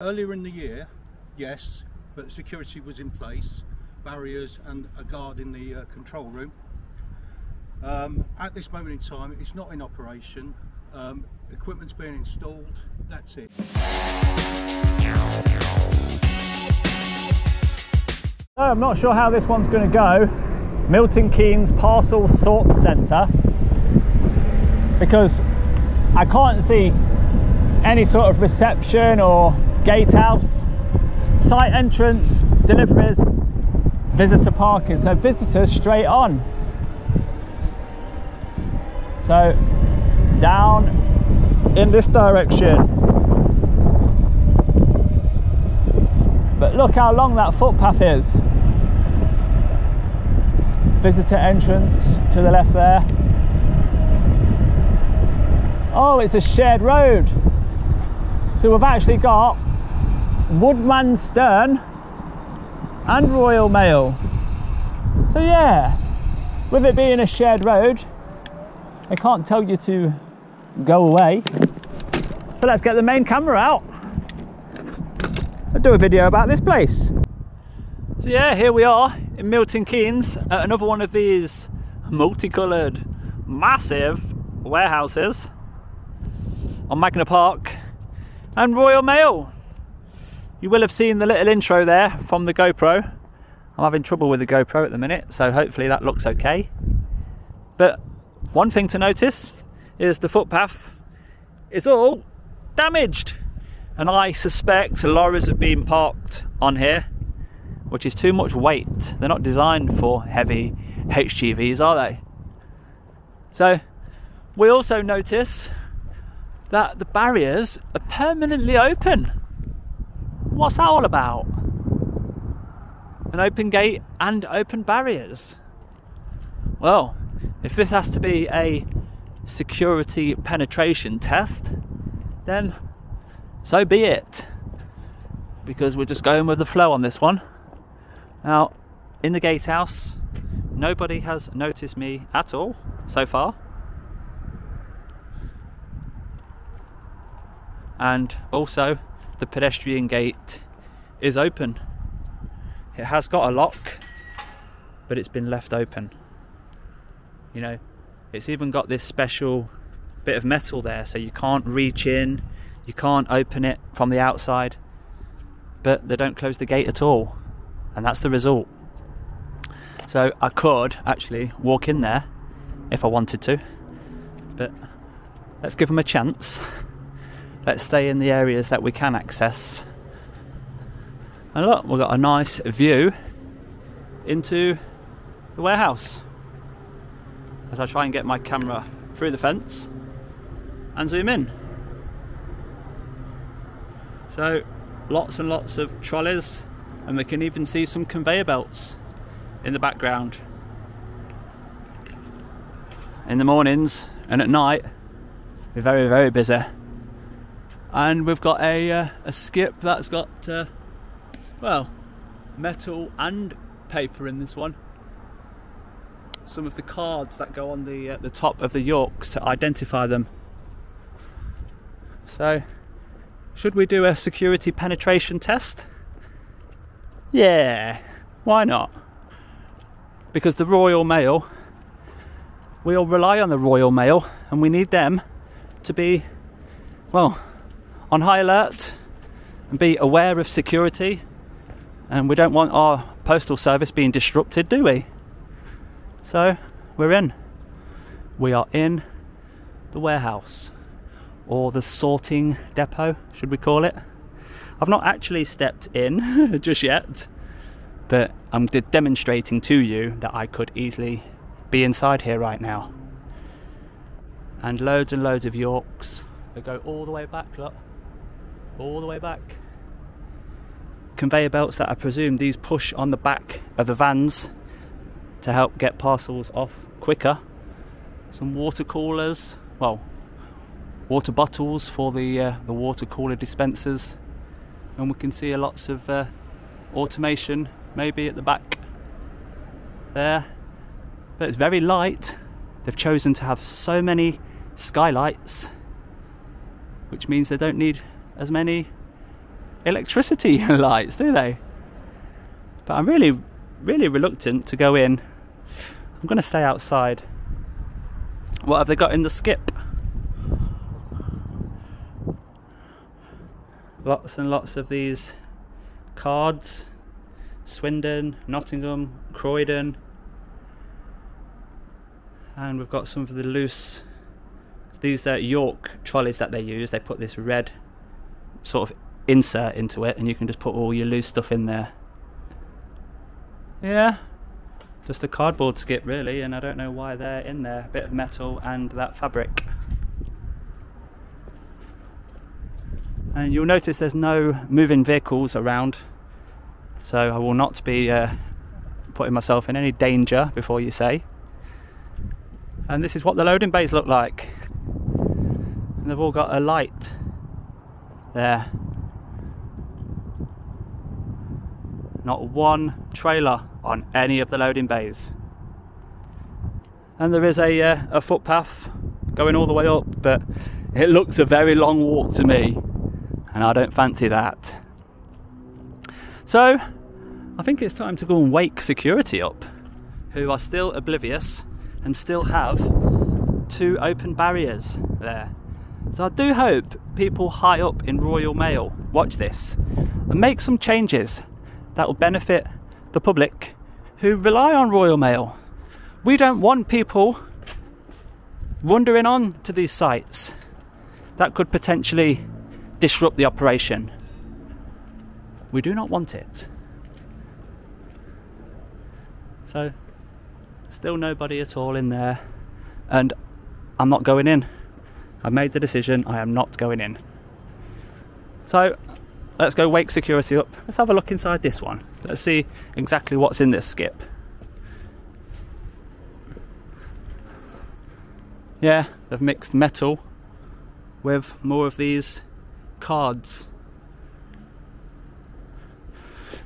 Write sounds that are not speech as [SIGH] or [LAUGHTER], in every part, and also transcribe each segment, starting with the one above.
Earlier in the year, yes, but security was in place, barriers and a guard in the uh, control room. Um, at this moment in time, it's not in operation. Um, equipment's being installed. That's it. I'm not sure how this one's going to go. Milton Keynes Parcel Sort Centre because I can't see any sort of reception or gatehouse, site entrance, deliveries, visitor parking. So visitors straight on. So down in this direction. But look how long that footpath is. Visitor entrance to the left there. Oh, it's a shared road. So we've actually got Woodmansterne and Royal Mail. So yeah, with it being a shared road, I can't tell you to go away. So let's get the main camera out. I'll do a video about this place. So yeah, here we are in Milton Keynes at another one of these multicoloured, massive warehouses on Magna Park and Royal Mail. You will have seen the little intro there from the GoPro. I'm having trouble with the GoPro at the minute, so hopefully that looks okay. But one thing to notice is the footpath is all damaged. And I suspect lorries have been parked on here, which is too much weight. They're not designed for heavy HGVs, are they? So we also notice that the barriers are permanently open. What's that all about? An open gate and open barriers. Well, if this has to be a security penetration test, then so be it. Because we're just going with the flow on this one. Now, in the gatehouse, nobody has noticed me at all so far. and also the pedestrian gate is open. It has got a lock, but it's been left open. You know, it's even got this special bit of metal there, so you can't reach in, you can't open it from the outside, but they don't close the gate at all, and that's the result. So I could actually walk in there if I wanted to, but let's give them a chance let's stay in the areas that we can access. And look, we've got a nice view into the warehouse as I try and get my camera through the fence and zoom in. So, lots and lots of trolleys, and we can even see some conveyor belts in the background. In the mornings and at night, we're very, very busy and we've got a, uh, a skip that's got uh, well metal and paper in this one. Some of the cards that go on the uh, the top of the Yorks to identify them. So should we do a security penetration test? Yeah why not? Because the Royal Mail we all rely on the Royal Mail and we need them to be well on high alert and be aware of security. And we don't want our postal service being disrupted, do we? So we're in. We are in the warehouse or the sorting depot, should we call it? I've not actually stepped in [LAUGHS] just yet, but I'm demonstrating to you that I could easily be inside here right now. And loads and loads of Yorks that go all the way back, look all the way back. Conveyor belts that I presume these push on the back of the vans to help get parcels off quicker. Some water coolers, well, water bottles for the uh, the water cooler dispensers, and we can see lots of uh, automation maybe at the back there. But it's very light. They've chosen to have so many skylights, which means they don't need as many electricity [LAUGHS] lights, do they? But I'm really, really reluctant to go in. I'm going to stay outside. What have they got in the skip? Lots and lots of these cards. Swindon, Nottingham, Croydon. And we've got some of the loose, these are York trolleys that they use. They put this red sort of insert into it and you can just put all your loose stuff in there. Yeah, just a cardboard skip really and I don't know why they're in there. A bit of metal and that fabric. And you'll notice there's no moving vehicles around so I will not be uh, putting myself in any danger before you say. And this is what the loading bays look like. And they've all got a light there. Not one trailer on any of the loading bays. And there is a, uh, a footpath going all the way up, but it looks a very long walk to me, and I don't fancy that. So, I think it's time to go and wake security up, who are still oblivious and still have two open barriers there. So I do hope people high up in Royal Mail watch this and make some changes that will benefit the public who rely on Royal Mail. We don't want people wandering on to these sites that could potentially disrupt the operation. We do not want it. So, still nobody at all in there, and I'm not going in. I've made the decision, I am not going in. So, let's go wake security up. Let's have a look inside this one. Let's see exactly what's in this skip. Yeah, they've mixed metal with more of these cards.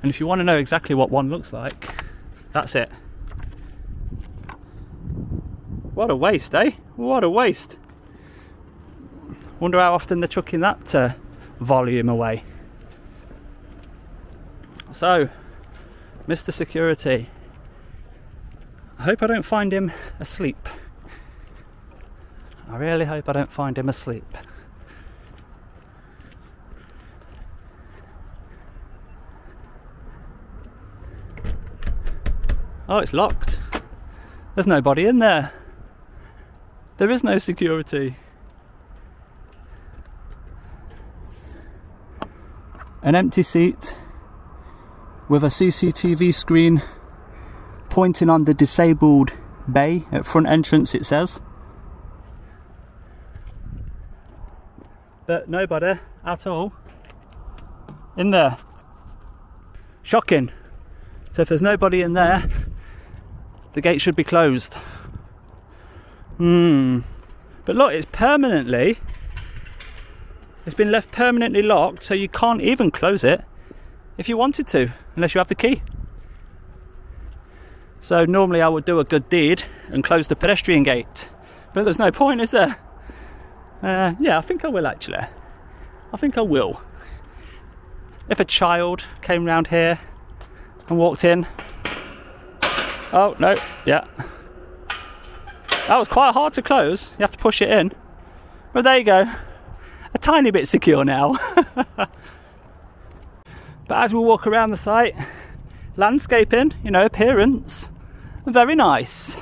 And if you want to know exactly what one looks like, that's it. What a waste, eh? What a waste. Wonder how often they're chucking that uh, volume away. So, Mr. Security, I hope I don't find him asleep. I really hope I don't find him asleep. Oh, it's locked. There's nobody in there. There is no security. An empty seat with a CCTV screen pointing on the disabled bay at front entrance it says. But nobody at all in there. Shocking. So if there's nobody in there, the gate should be closed. Hmm. But look, it's permanently, it's been left permanently locked, so you can't even close it if you wanted to, unless you have the key. So normally I would do a good deed and close the pedestrian gate, but there's no point, is there? Uh, yeah, I think I will actually. I think I will. If a child came round here and walked in, Oh, no, yeah. That was quite hard to close. You have to push it in. But there you go. A tiny bit secure now. [LAUGHS] but as we walk around the site, landscaping, you know, appearance, very nice.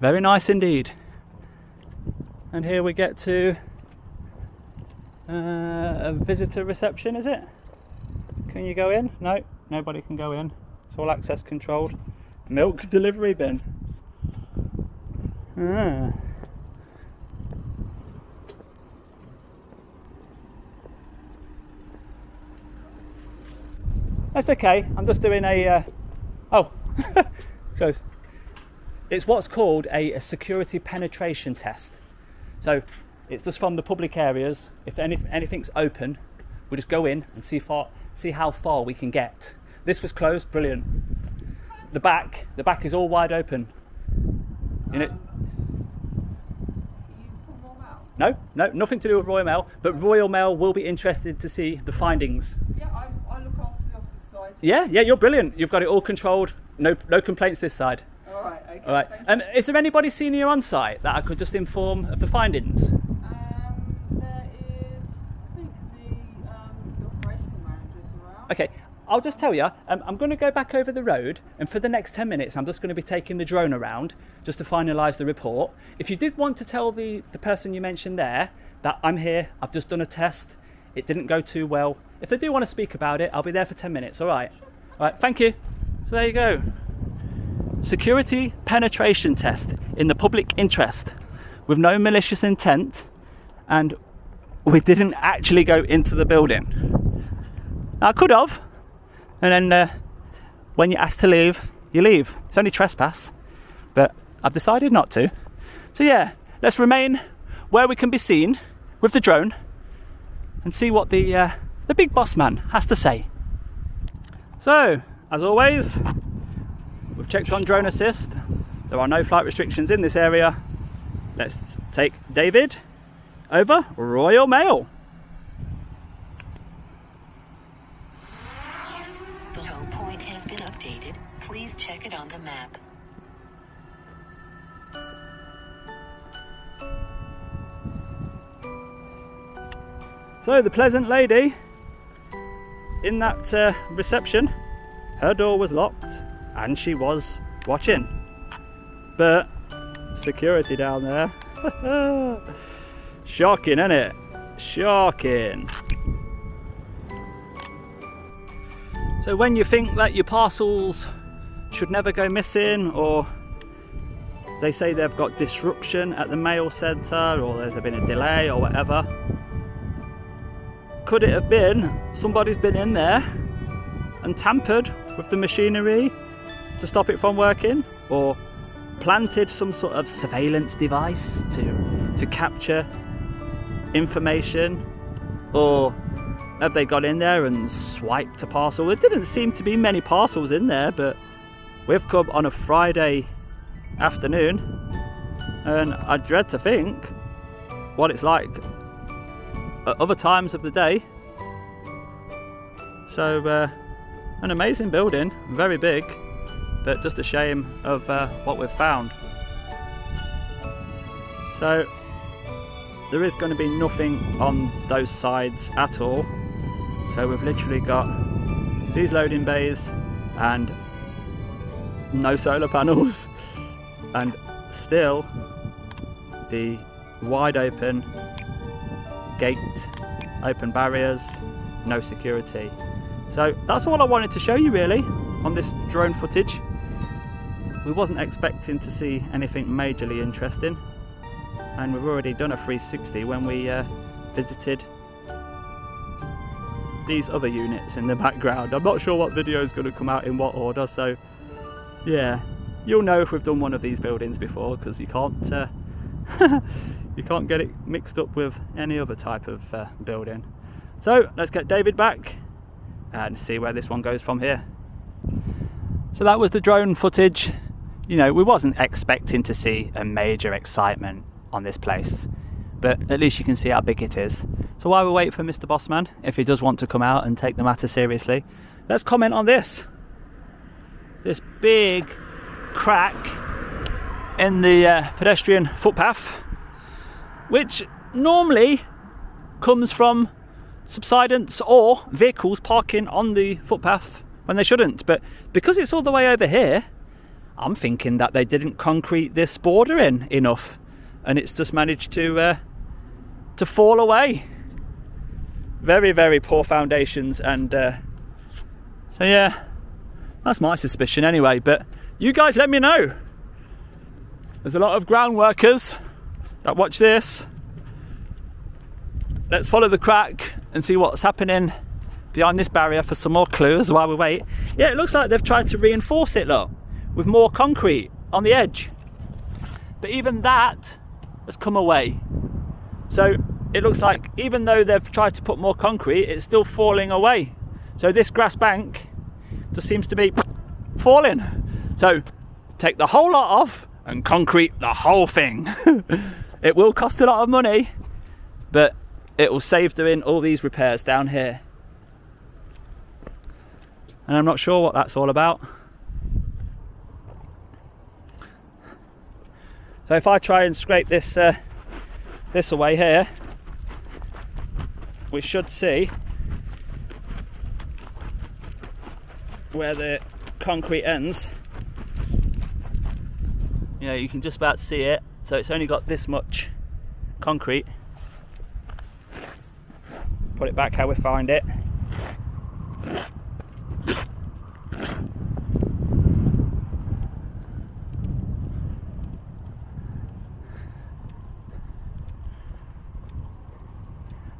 Very nice indeed. And here we get to uh, a visitor reception, is it? Can you go in? No, nobody can go in. It's all access controlled milk delivery bin. Ah. That's okay. I'm just doing a. Uh, oh, [LAUGHS] close. It's what's called a, a, security penetration test. So it's just from the public areas. If any, anything's open, we just go in and see far, see how far we can get. This was closed. Brilliant the back, the back is all wide open. In it. No, no, nothing to do with Royal Mail, but Royal Mail will be interested to see the findings Yeah, I, I look after the office side. Yeah, yeah, you're brilliant. You've got it all controlled. No, no complaints this side. All right, okay. All right. Um, is there anybody senior on site that I could just inform of the findings? Um, there is, I think, the, um, the operational managers around. Okay, I'll just tell you, um, I'm going to go back over the road, and for the next 10 minutes, I'm just going to be taking the drone around just to finalise the report. If you did want to tell the, the person you mentioned there that I'm here, I've just done a test, it didn't go too well, if they do want to speak about it, I'll be there for 10 minutes, all right? All right, thank you. So there you go. Security penetration test in the public interest with no malicious intent, and we didn't actually go into the building. I could have, and then uh, when you're asked to leave, you leave. It's only trespass, but I've decided not to. So yeah, let's remain where we can be seen with the drone and see what the uh, the big boss man has to say. So, as always, we've checked on drone assist. There are no flight restrictions in this area. Let's take David over Royal Mail. So the pleasant lady in that uh, reception, her door was locked and she was watching. But security down there, [LAUGHS] shocking, isn't it? Shocking. So when you think that your parcels should never go missing or they say they've got disruption at the mail centre or there's been a delay or whatever, could it have been somebody's been in there and tampered with the machinery to stop it from working? Or planted some sort of surveillance device to to capture information? Or have they got in there and swiped a parcel? There didn't seem to be many parcels in there but we've come on a friday afternoon and i dread to think what it's like at other times of the day. So, uh, an amazing building, very big, but just a shame of uh, what we've found. So, there is going to be nothing on those sides at all. So, we've literally got these loading bays and no solar panels, [LAUGHS] and still the wide open gate, open barriers, no security. So that's all I wanted to show you really on this drone footage. We wasn't expecting to see anything majorly interesting and we've already done a 360 when we uh, visited these other units in the [LAUGHS] background. I'm not sure what video is going to come out in what order so yeah you'll know if we've done one of these buildings before because you can't uh, [LAUGHS] you can't get it mixed up with any other type of uh, building. So let's get David back and see where this one goes from here. So that was the drone footage. You know, we wasn't expecting to see a major excitement on this place, but at least you can see how big it is. So while we wait for Mr. Bossman, if he does want to come out and take the matter seriously, let's comment on this. This big crack in the uh, pedestrian footpath, which normally comes from subsidence or vehicles parking on the footpath when they shouldn't. But because it's all the way over here, I'm thinking that they didn't concrete this border in enough, and it's just managed to uh, to fall away. Very, very poor foundations, and uh, so yeah, that's my suspicion anyway. But you guys, let me know. There's a lot of ground workers that watch this. Let's follow the crack and see what's happening behind this barrier for some more clues while we wait. Yeah, it looks like they've tried to reinforce it, look, with more concrete on the edge. But even that has come away. So it looks like even though they've tried to put more concrete, it's still falling away. So this grass bank just seems to be falling. So take the whole lot off and concrete the whole thing. [LAUGHS] it will cost a lot of money, but it will save doing all these repairs down here. and I'm not sure what that's all about. So if I try and scrape this uh, this away here, we should see where the concrete ends. Yeah, you can just about see it. So it's only got this much concrete. Put it back how we find it.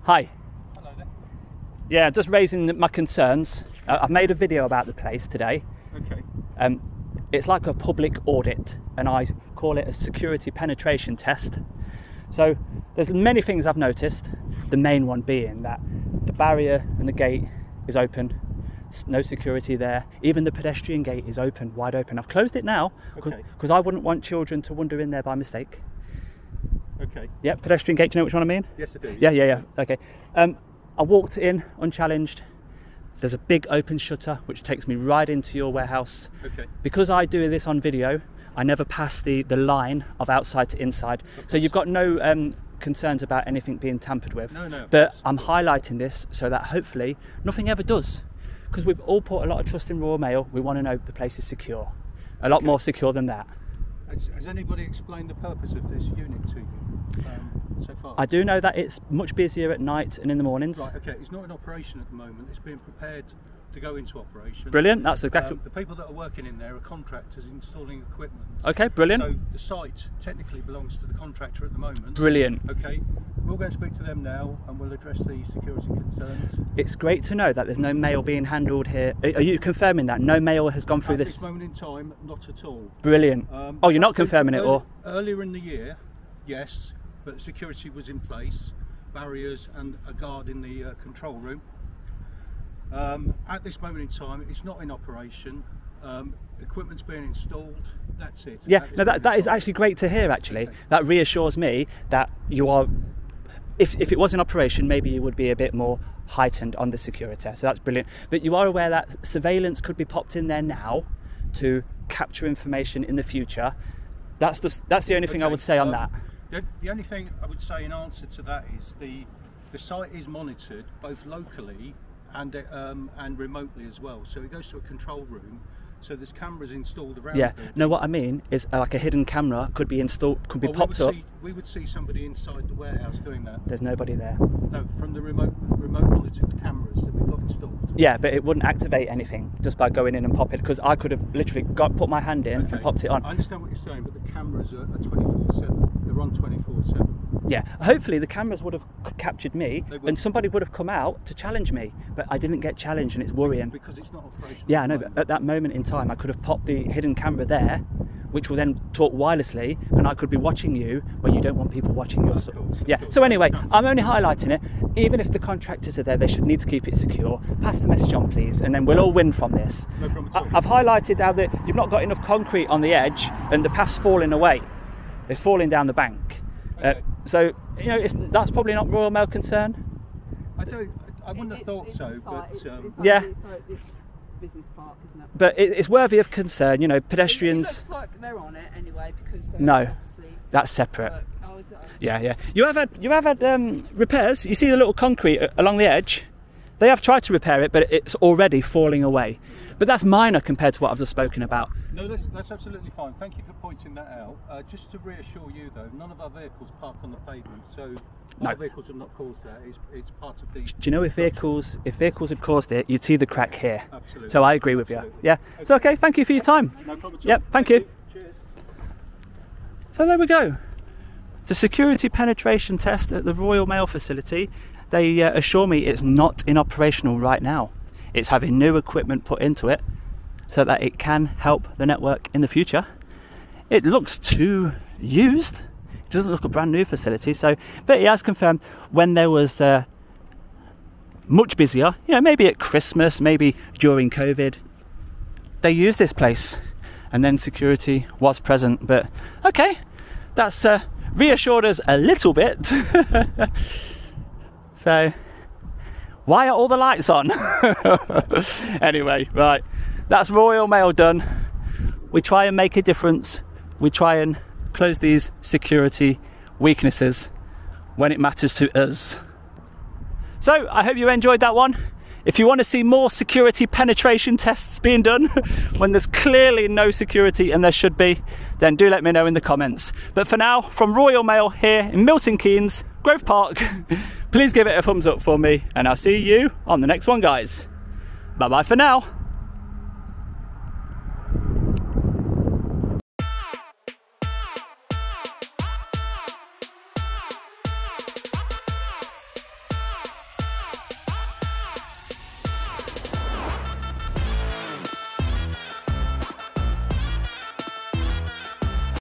Hi. Hello there. Yeah, just raising my concerns. Uh, I've made a video about the place today. Okay. Um, it's like a public audit, and I call it a security penetration test. So there's many things I've noticed. The main one being that the barrier and the gate is open. No security there. Even the pedestrian gate is open, wide open. I've closed it now because Okay. I wouldn't want children to wander in there by mistake. Okay. Yep, pedestrian gate. Do you know which one I mean? Yes, I do. Yeah, yeah, yeah. Okay. Um, I walked in unchallenged. There's a big open shutter which takes me right into your warehouse. Okay. Because I do this on video, I never pass the, the line of outside to inside. So you've got no um, concerns about anything being tampered with. No, no, But course. I'm highlighting this so that hopefully nothing ever does. Because we've all put a lot of trust in Royal Mail. We want to know the place is secure. A lot more secure than that. Has, has anybody explained the purpose of this unit to you um, so far? I do know that it's much busier at night and in the mornings. Right. Okay. It's not in operation at the moment. It's being prepared to go into operation. Brilliant. That's exactly. Um, the people that are working in there are contractors installing equipment. okay, brilliant. So the site technically belongs to the contractor at the moment. Brilliant. Okay, we'll go and speak to them now and we'll address the security concerns. It's great to know that there's no mail being handled here. Are you confirming that no mail has gone through At this? this moment in time, not at all. Brilliant. Um, oh, you're not confirming it, or Earlier in the year, yes, but security was in place, barriers and a guard in the uh, control room. Um, at this moment in time, it's not in operation. Um, equipment's being installed. That's it. yeah, no, that, that is actually great to hear. Actually, Okay. that reassures me that you are. If, if it was in operation, maybe you would be a bit more heightened on the security. So that's brilliant. But you are aware that surveillance could be popped in there now to capture information in the future. That's the that's the only thing I would say on um, that. The, the only thing I would say in answer to that is the the site is monitored both locally and uh, um, and remotely as well. So it goes to a control room. So there's cameras installed around. Yeah. No, what I mean is uh, like a hidden camera could be installed, could be Well, popped would up. See, we would see somebody inside the warehouse doing that. There's nobody there. No, from the remote remote monitored cameras that we've got installed. Yeah, but it wouldn't activate anything just by going in and popping it because I could have literally got put my hand in and popped it on. I understand what you're saying, but the cameras are 24 7. They're on 24 7. Yeah, hopefully the cameras would have captured me and somebody would have come out to challenge me, but I didn't get challenged and it's worrying. Because it's not operational. Yeah, I know, but at that moment in time, I could have popped the hidden camera there, which will then talk wirelessly, and I could be watching you when you don't want people watching your. Of yeah. So anyway. I'm only highlighting it. Even if the contractors are there, they should need to keep it secure. Pass the message on, please, and then we'll all win from this. No problem at all. I've highlighted how that you've not got enough concrete on the edge, and the path's falling away. It's falling down the bank. Uh, so you know, it's, that's probably not Royal Mail concern. I don't. I wouldn't have thought it's so, the but it's- um, it's like Yeah. the- it's like this business park, isn't it? But it, it's worthy of concern. You know, It pedestrians. looks like they're on it anyway because they're No, obviously That's separate. work. Oh, is it? Yeah, yeah. You have had you have had um, repairs. You see the little concrete along the edge. They have tried to repair it, but it's already falling away. But that's minor compared to what I've just spoken about. no, that's, that's absolutely fine. Thank you for pointing that out. Uh, just to reassure you, though, none of our vehicles park on the pavement, so No. our vehicles have not caused that. It's, it's part of the. Do you know if vehicles if vehicles had caused it, you'd see the crack here. Absolutely. So I agree with you. Absolutely. Yeah. It's okay. Thank you for your time. No problem at all. Yep, thank you. Cheers. So there we go. It's a security penetration test at the Royal Mail facility. They uh, assure me it's not in operational right now. It's having new equipment put into it so that it can help the network in the future. It looks too used. It doesn't look a brand new facility. So, but he has confirmed when there was uh, much busier, you know, maybe at Christmas, maybe during COVID, they used this place and then security was present. But okay, that's uh, reassured us a little bit. [LAUGHS] so Why are all the lights on? [LAUGHS] anyway, right, that's Royal Mail done. We try and make a difference. We try and close these security weaknesses when it matters to us. So I hope you enjoyed that one. If you want to see more security penetration tests being done [LAUGHS] when there's clearly no security and there should be, then do let me know in the comments. But for now, from Royal Mail here in Milton Keynes, Grove Park, [LAUGHS] please give it a thumbs up for me and I'll see you on the next one, guys. Bye bye for now.